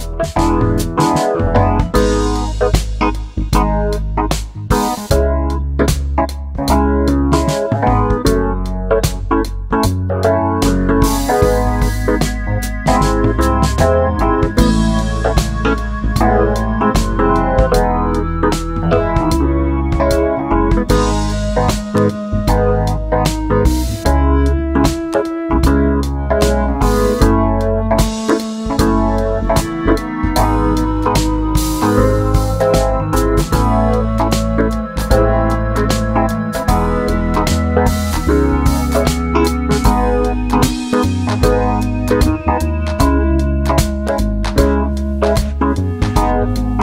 Bye. Bye.